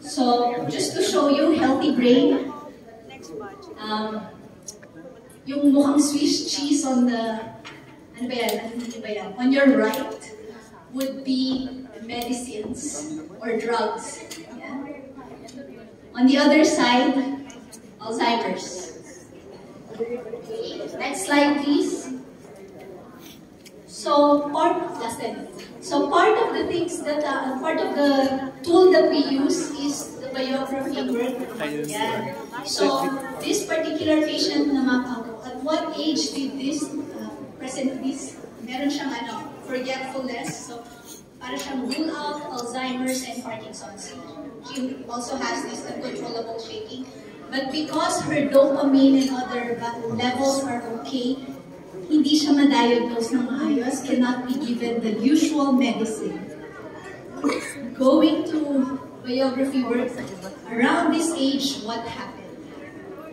So, just to show you, healthy brain. Um, yung mukhang Swiss cheese on the, ano ba yan? Ano ba yan? On your right would be medicines or drugs. Yeah? On the other side, Alzheimer's. Next slide, please. So part, Justin. So part of the things that, uh, part of the tool that we use is the biography work. Yeah. So this particular patient uh, at what age did this uh, present this? Meron siyang ano, forgetfulness. So para siyang rule out Alzheimer's and Parkinson's. She also has this uncontrollable shaking. But because her dopamine and other levels are okay, hindi siya ma-diagnose ng maayos, cannot be given the usual medicine. Going to biography work, around this age, what happened?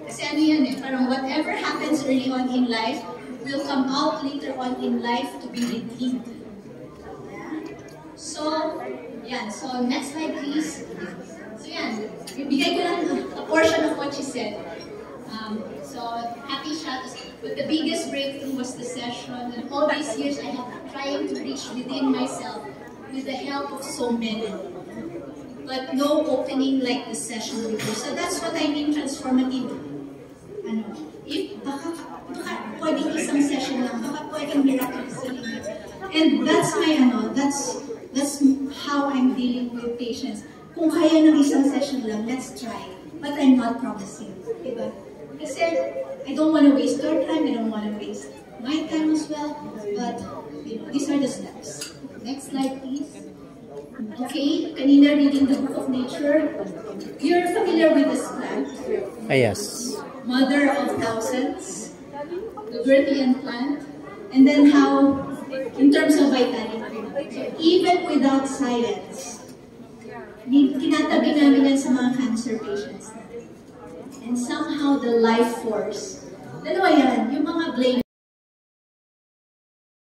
Kasi ano yan eh, parang whatever happens early on in life will come out later on in life to be redeemed. So, yan. So, next slide please. So yan, ibigay ko lang a portion of what she said. Um, happy siya. But the biggest breakthrough was the session. And all these years, I have been trying to reach within myself with the help of so many. But no opening like the session before. So that's what I mean transformative. Ano, if baka, baka pwedeng isang session lang, baka pwedeng miraculously. And that's my ano, that's that's how I'm dealing with patients. Kung kaya ng isang session lang, let's try. But I'm not promising. Diba? Kasi I don't want to waste your time, I don't want to waste my time as well, but you know, these are the steps. Next slide, please. Okay, kanina reading the book of nature. You're familiar with this plant? Ah, yes. Mother of thousands, the Berthian plant, and then how, in terms of vitality, so even without science, tinatabi namin yan sa mga cancer patients and somehow the life force. Dalawa yan, yung mga blame